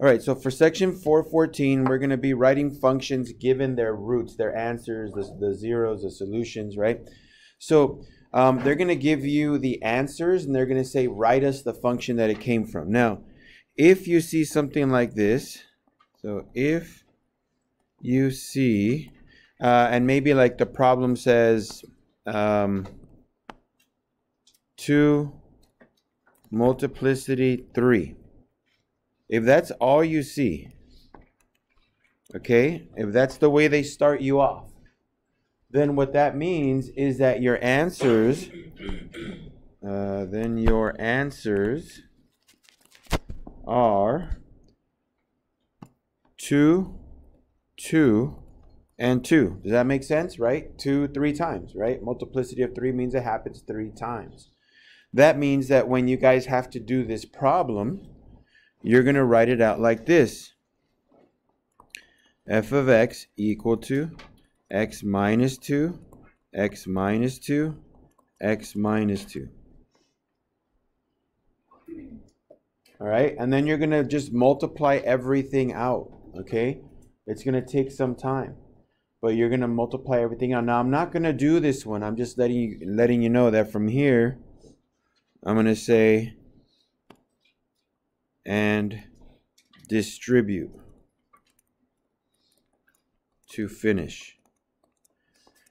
All right, so for section 414, we're going to be writing functions given their roots, their answers, the, the zeros, the solutions, right? So um, they're going to give you the answers and they're going to say, write us the function that it came from. Now, if you see something like this, so if you see, uh, and maybe like the problem says um, 2 multiplicity 3. If that's all you see, okay, if that's the way they start you off, then what that means is that your answers, uh, then your answers are 2, 2, and 2. Does that make sense, right? 2 three times, right? Multiplicity of 3 means it happens three times. That means that when you guys have to do this problem, you're going to write it out like this. f of x equal to x minus 2, x minus 2, x minus 2. All right, and then you're going to just multiply everything out, okay? It's going to take some time, but you're going to multiply everything out. Now, I'm not going to do this one. I'm just letting you, letting you know that from here, I'm going to say and distribute to finish.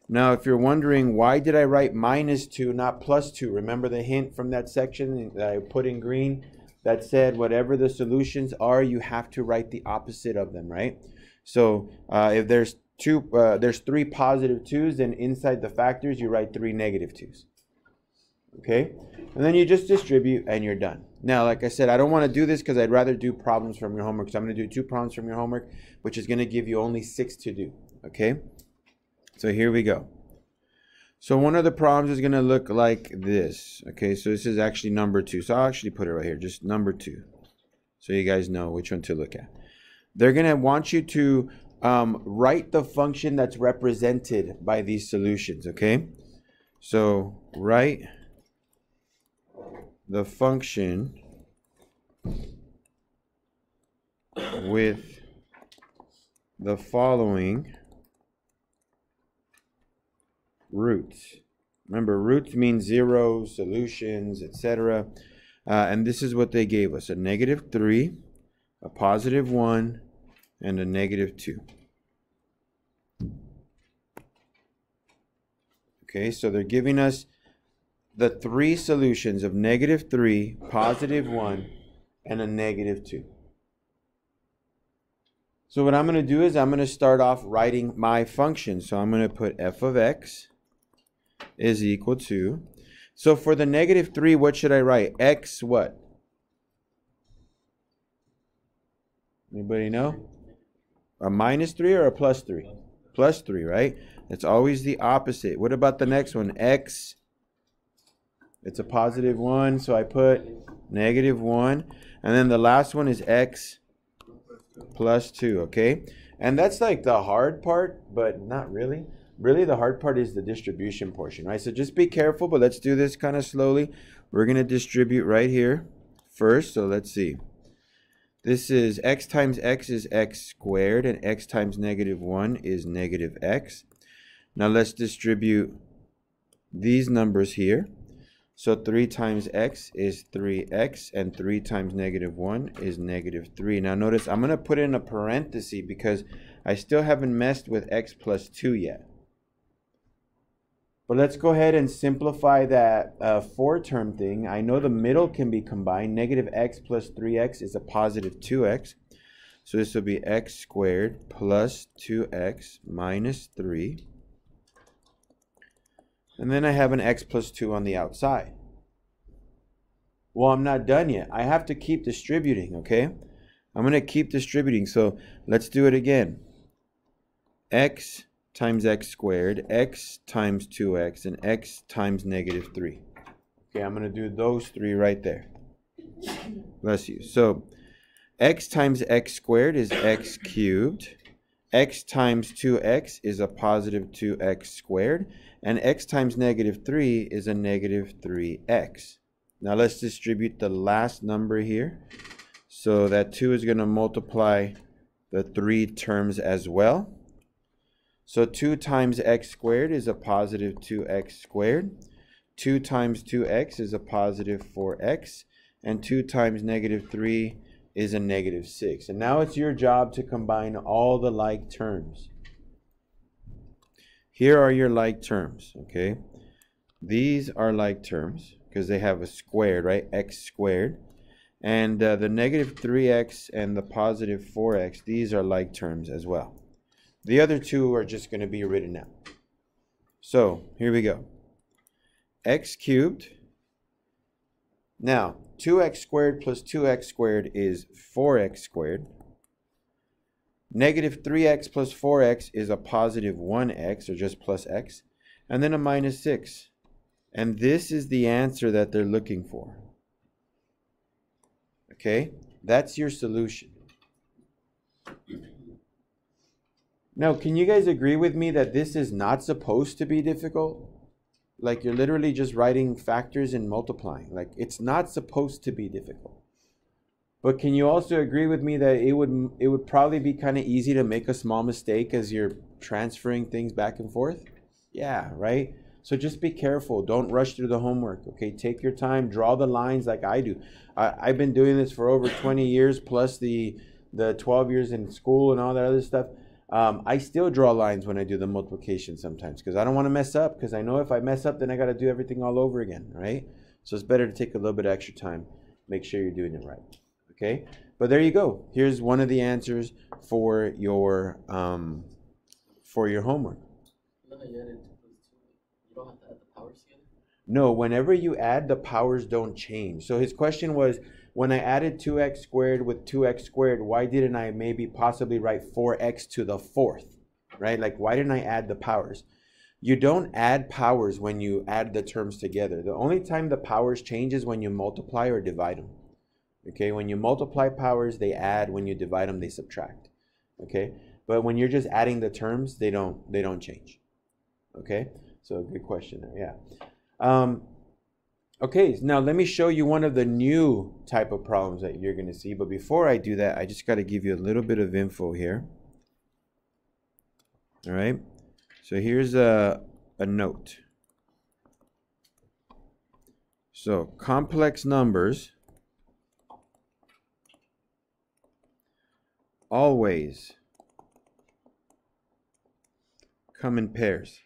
Now, if you're wondering why did I write minus 2, not plus 2, remember the hint from that section that I put in green that said whatever the solutions are, you have to write the opposite of them, right? So uh, if there's two, uh, there's three positive 2's, then inside the factors, you write three negative 2's. Okay? And then you just distribute and you're done. Now, like I said, I don't want to do this because I'd rather do problems from your homework. So I'm going to do two problems from your homework, which is going to give you only six to do. Okay? So here we go. So one of the problems is going to look like this. Okay, so this is actually number two. So I'll actually put it right here, just number two. So you guys know which one to look at. They're going to want you to um, write the function that's represented by these solutions. Okay? So write the function with the following roots. Remember, roots mean zero, solutions, etc. Uh, and this is what they gave us, a negative 3, a positive 1, and a negative 2. Okay, so they're giving us the three solutions of negative 3, positive 1, and a negative 2. So what I'm going to do is I'm going to start off writing my function. So I'm going to put f of x is equal to, so for the negative 3, what should I write? x what? Anybody know? A minus 3 or a plus 3? Plus 3, right? It's always the opposite. What about the next one? x it's a positive 1, so I put negative 1. And then the last one is x plus 2, okay? And that's like the hard part, but not really. Really, the hard part is the distribution portion, right? So just be careful, but let's do this kind of slowly. We're going to distribute right here first. So let's see. This is x times x is x squared, and x times negative 1 is negative x. Now let's distribute these numbers here. So 3 times x is 3x, and 3 times negative 1 is negative 3. Now notice I'm going to put in a parenthesis because I still haven't messed with x plus 2 yet. But let's go ahead and simplify that uh, four-term thing. I know the middle can be combined. Negative x plus 3x is a positive 2x. So this will be x squared plus 2x minus 3. And then I have an x plus 2 on the outside. Well, I'm not done yet. I have to keep distributing, okay? I'm going to keep distributing. So let's do it again. x times x squared, x times 2x, and x times negative 3. Okay, I'm going to do those three right there. Bless you. So x times x squared is x cubed. X times 2x is a positive 2x squared and x times negative 3 is a negative 3x. Now let's distribute the last number here. So that 2 is going to multiply the three terms as well. So 2 times x squared is a positive 2x squared. 2 times 2x is a positive 4x. And 2 times negative 3 is a negative 6. And now it's your job to combine all the like terms. Here are your like terms, okay? These are like terms because they have a squared, right? x squared. And uh, the negative 3x and the positive 4x, these are like terms as well. The other two are just going to be written out. So here we go. x cubed. Now, 2x squared plus 2x squared is 4x squared. Negative 3x plus 4x is a positive 1x, or just plus x. And then a minus 6. And this is the answer that they're looking for. Okay? That's your solution. Now, can you guys agree with me that this is not supposed to be difficult? Like you're literally just writing factors and multiplying. Like it's not supposed to be difficult. But can you also agree with me that it would it would probably be kind of easy to make a small mistake as you're transferring things back and forth? Yeah, right? So just be careful. Don't rush through the homework. Okay, take your time. Draw the lines like I do. I, have been doing this for over 20 years, plus the the 12 years in school and all that other stuff. Um, I still draw lines when I do the multiplication sometimes because I don't want to mess up. Because I know if I mess up, then I got to do everything all over again, right? So it's better to take a little bit of extra time. Make sure you're doing it right. Okay, but there you go. Here's one of the answers for your um, for your homework. No, whenever you add, the powers don't change. So his question was, when I added 2x squared with 2x squared, why didn't I maybe possibly write 4x to the fourth, right? Like, why didn't I add the powers? You don't add powers when you add the terms together. The only time the powers change is when you multiply or divide them. Okay, when you multiply powers, they add. When you divide them, they subtract. Okay, but when you're just adding the terms, they don't they don't change. Okay, so good question there. Yeah. Um, okay, now let me show you one of the new type of problems that you're going to see. But before I do that, I just got to give you a little bit of info here. All right, so here's a, a note. So complex numbers always come in pairs.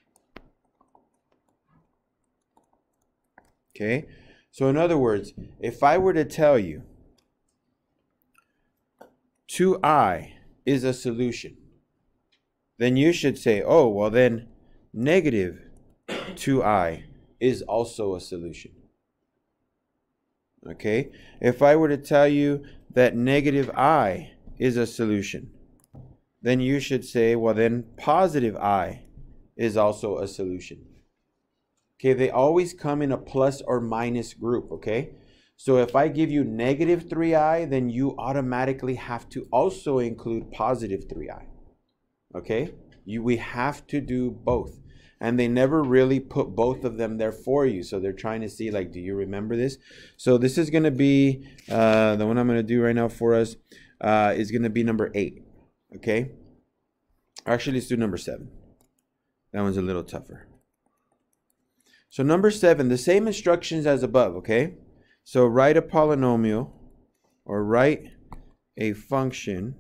Okay? So, in other words, if I were to tell you 2i is a solution, then you should say, oh, well, then negative 2i is also a solution. Okay? If I were to tell you that negative i is a solution, then you should say, well, then positive i is also a solution. Okay, they always come in a plus or minus group, okay? So if I give you negative 3i, then you automatically have to also include positive 3i. Okay? You, we have to do both. And they never really put both of them there for you. So they're trying to see, like, do you remember this? So this is going to be, uh, the one I'm going to do right now for us uh, is going to be number 8. Okay? Actually, let's do number 7. That one's a little tougher. So number seven, the same instructions as above, okay? So write a polynomial or write a function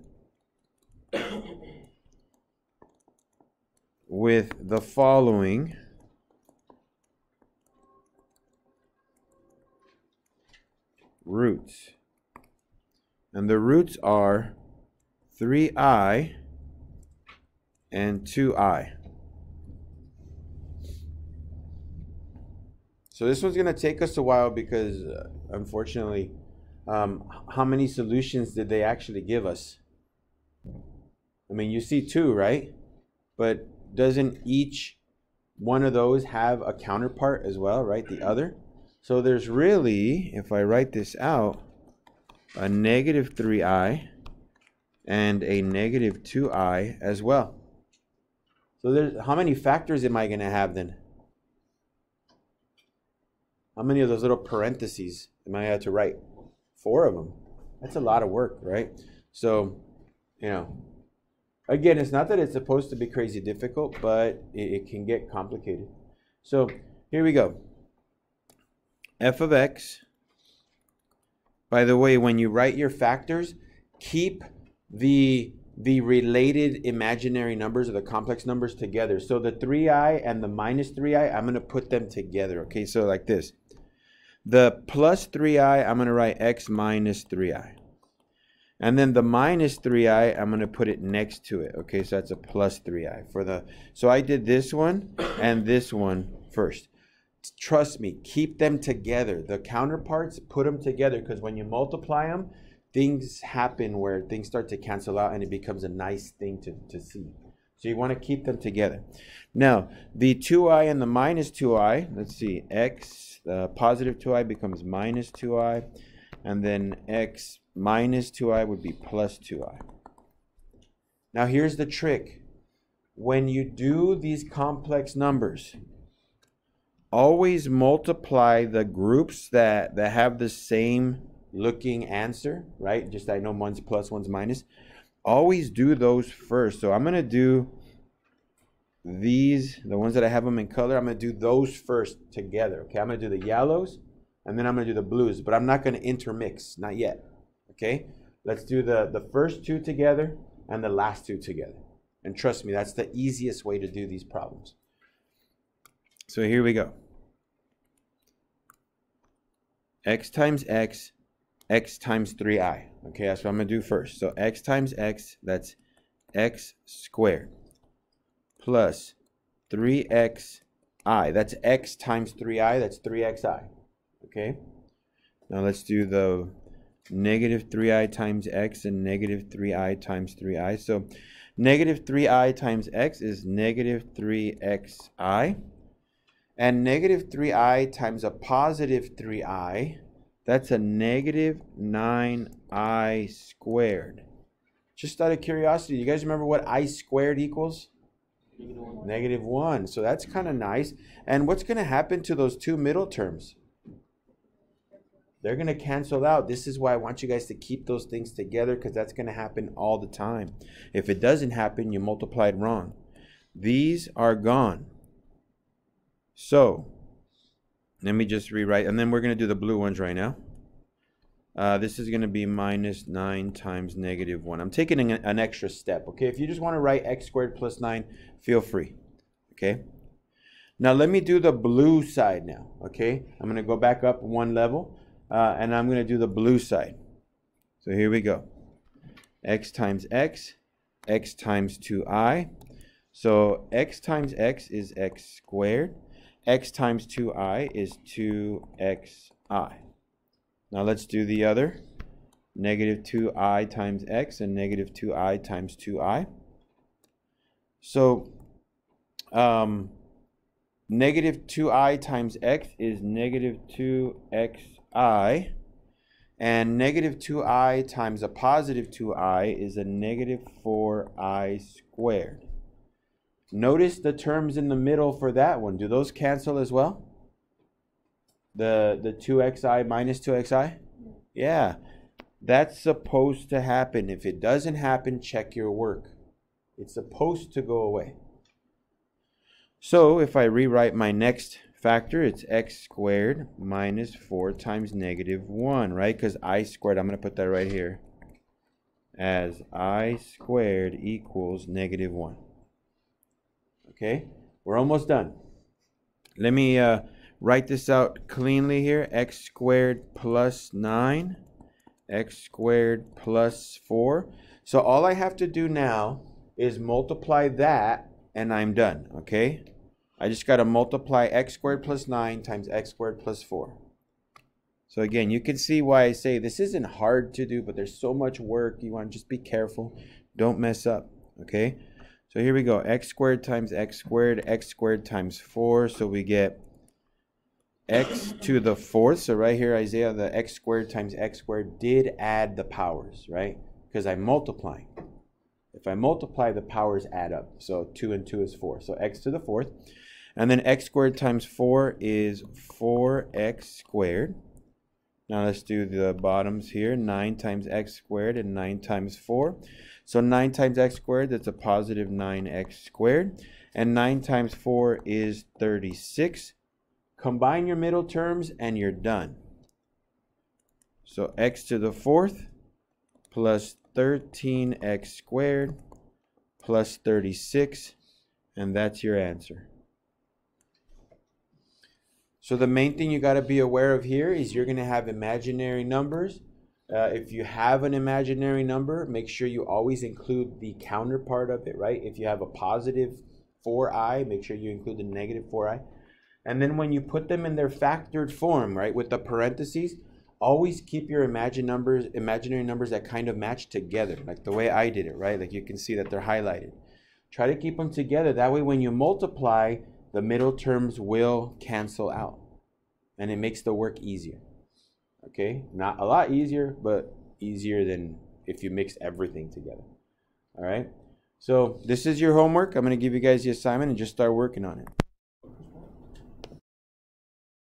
with the following roots. And the roots are 3i and 2i. So this one's going to take us a while because, uh, unfortunately, um, how many solutions did they actually give us? I mean, you see two, right? But doesn't each one of those have a counterpart as well, right? The other. So there's really, if I write this out, a negative 3i and a negative 2i as well. So there's how many factors am I going to have then? How many of those little parentheses am I had to write? Four of them, That's a lot of work, right? So, you know, again, it's not that it's supposed to be crazy difficult, but it, it can get complicated. So here we go. f of x. By the way, when you write your factors, keep the the related imaginary numbers or the complex numbers together. So the 3i and the minus 3i, I'm going to put them together. Okay, so like this. The plus 3i, I'm going to write x minus 3i. And then the minus 3i, I'm going to put it next to it. Okay, so that's a plus 3i. for the. So I did this one and this one first. Trust me, keep them together. The counterparts, put them together because when you multiply them, things happen where things start to cancel out and it becomes a nice thing to, to see. So you want to keep them together. Now, the 2i and the minus 2i, let's see, x, the positive 2i becomes minus 2i, and then x minus 2i would be plus 2i. Now here's the trick. When you do these complex numbers, always multiply the groups that, that have the same looking answer, right? Just I know one's plus, one's minus. Always do those first. So I'm going to do these, the ones that I have them in color, I'm going to do those first together. Okay, I'm going to do the yellows and then I'm going to do the blues, but I'm not going to intermix, not yet. Okay, let's do the, the first two together and the last two together. And trust me, that's the easiest way to do these problems. So here we go. x times x x times 3i. Okay, that's what I'm going to do first. So x times x, that's x squared, plus 3xi. That's x times 3i, that's 3xi. Okay, now let's do the negative 3i times x and negative 3i times 3i. So negative 3i times x is negative 3xi. And negative 3i times a positive 3i that's a negative 9i squared. Just out of curiosity, you guys remember what i squared equals? Negative 1. So that's kind of nice. And what's going to happen to those two middle terms? They're going to cancel out. This is why I want you guys to keep those things together because that's going to happen all the time. If it doesn't happen, you multiplied wrong. These are gone. So let me just rewrite, and then we're going to do the blue ones right now. Uh, this is going to be minus 9 times negative 1. I'm taking an, an extra step, okay? If you just want to write x squared plus 9, feel free, okay? Now let me do the blue side now, okay? I'm going to go back up one level, uh, and I'm going to do the blue side. So here we go. x times x, x times 2i. So x times x is x squared x times 2i is 2xi. Now let's do the other. Negative 2i times x and negative 2i times 2i. So um, negative 2i times x is negative 2xi. And negative 2i times a positive 2i is a negative 4i squared. Notice the terms in the middle for that one. Do those cancel as well? The the 2xi minus 2xi? Yeah. That's supposed to happen. If it doesn't happen, check your work. It's supposed to go away. So if I rewrite my next factor, it's x squared minus 4 times negative 1, right? Because i squared, I'm going to put that right here, as i squared equals negative 1. Okay, we're almost done. Let me uh, write this out cleanly here. x squared plus 9, x squared plus 4. So all I have to do now is multiply that and I'm done, okay? I just got to multiply x squared plus 9 times x squared plus 4. So again, you can see why I say this isn't hard to do, but there's so much work. You want to just be careful. Don't mess up, okay? So here we go, x squared times x squared, x squared times 4. So we get x to the fourth. So right here, Isaiah, the x squared times x squared did add the powers, right? Because I'm multiplying. If I multiply, the powers add up. So 2 and 2 is 4. So x to the fourth. And then x squared times 4 is 4x squared Now let's do the bottoms here. 9 times x squared and 9 times 4. So 9 times x squared, that's a positive 9x squared. And 9 times 4 is 36. Combine your middle terms and you're done. So x to the fourth plus 13x squared plus 36. And that's your answer. So the main thing you got to be aware of here is you're going to have imaginary numbers. Uh, if you have an imaginary number, make sure you always include the counterpart of it, right? If you have a positive 4i, make sure you include the negative 4i. And then when you put them in their factored form, right, with the parentheses, always keep your imagine numbers, imaginary numbers that kind of match together, like the way I did it, right? Like you can see that they're highlighted. Try to keep them together. That way, when you multiply, the middle terms will cancel out and it makes the work easier. Okay, not a lot easier, but easier than if you mix everything together. All right, so this is your homework. I'm going to give you guys the assignment and just start working on it.